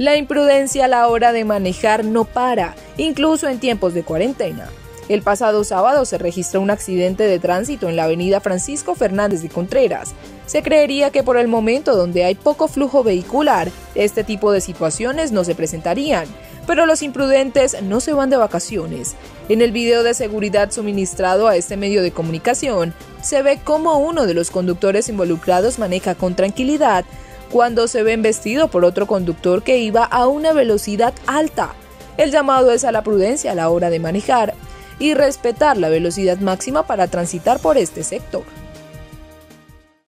La imprudencia a la hora de manejar no para, incluso en tiempos de cuarentena. El pasado sábado se registró un accidente de tránsito en la avenida Francisco Fernández de Contreras. Se creería que por el momento donde hay poco flujo vehicular, este tipo de situaciones no se presentarían, pero los imprudentes no se van de vacaciones. En el video de seguridad suministrado a este medio de comunicación, se ve cómo uno de los conductores involucrados maneja con tranquilidad cuando se ve embestido por otro conductor que iba a una velocidad alta. El llamado es a la prudencia a la hora de manejar y respetar la velocidad máxima para transitar por este sector.